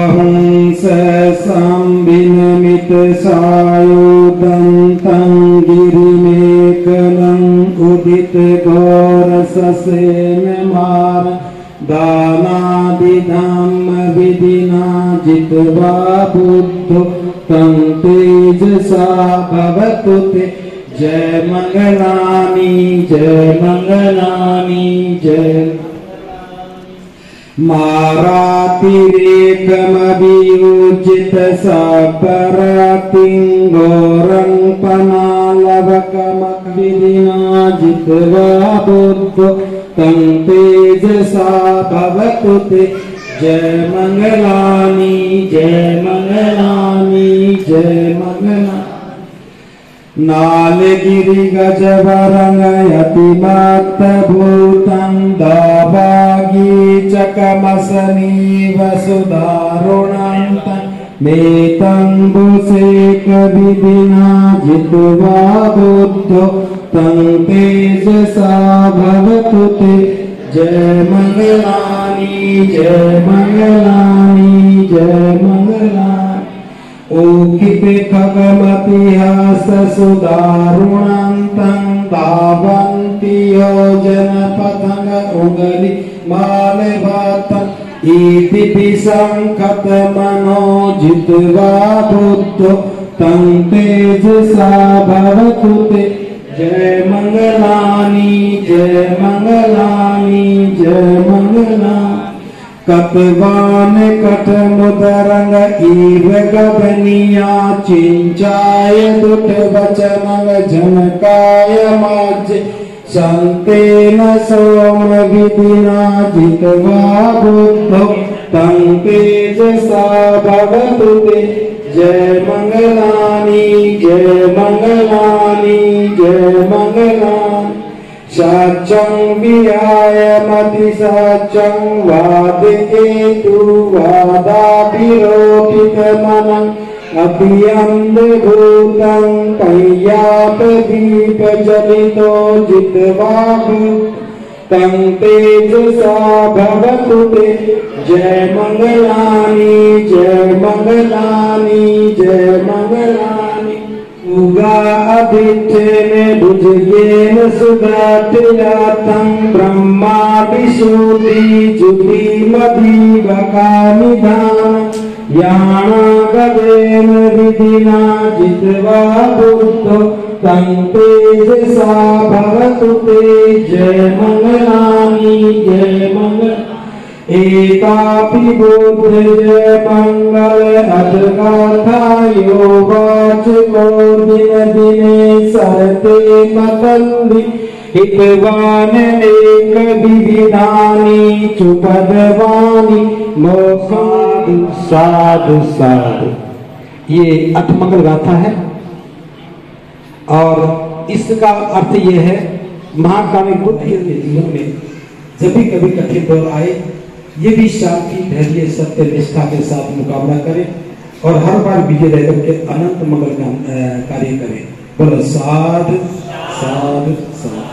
बाहुंस संबिनमित सायुधं तं गिरिमेकलम् उदित विधिना जित्वा बुद्धो तं तेजसा भवतु ते। जय मङ्गलानि जय मङ्गलानि जय मारातिरेकमभियोजित सापरातिं घोरं पनालवकमविधिना जित्वा बुद्धो तं तेजसा भवतु ते। जय मङ्गलानि जय मङ्गलानि जय मङ्गलानि। नालगिरि गजवरङ्गयति मात्तभूतं दाभागी चकमसनीव सुदारुणान्तं मेतम्बुसेकविधिना जित्वा बुद्धो तं तेजसा भवतु ते। जय मङ्गलानि जय मङ्गलानि जय मङ्गलानि। ओकिते खगमतिहास सुदारुणान्तं तावन्ति योजनपतङ्ग उगलि मालभातम् इति विसङ्कतमनो जित्वा बुद्धो तं तेजसा भवतु ते। जय मङ्गलानि जय मङ्गलानि जय मङ्गलानि कपवान कटमुदरंग ईव गगनिया चिंचाय दुट वचनंग जनकाय माज संतेन सोम विधिना जितवा बुद्धो तं तेजसा भवतु ते जय मंगलानि जय मंगलानि जय मंगलानि सचं विहाय सचं वादकेतु वादाभिरोपितमनम् अभियन्दभूतं पय्यापदीपजलितो जित्वाहु। तं तेजसा भवतु ते। जय मङ्गलानि जय मङ्गलानि जय मङ्गलानि। उगा अभिक्षेन भुजगेन सुगातियातं ब्रह्मा विशुद्धि जुति मदीवकानिधान विधिना जित्वा बुद्धो तं तेजसा भवतु ते जय मङ्गलानि जय मङ्गल एकापि बोधय मङ्गल अधगाथायो वाचको दिन दिने सरते मतन्ति हितवाननेक विविधानि चुपदवानि मोक्षादु साधु साधु। ये अठमंगल गाथा है। और इसका अर्थ ये है महाकामी बुद्ध के जीवन में जब भी कभी कठिन दौर आए, ये भी शांति, धैर्य, सत्य, निष्ठा के साथ मुकाबला करें और हर बार विजय रहकर के अनंत मंगल कार्य करें। बोलो, साध साध साध।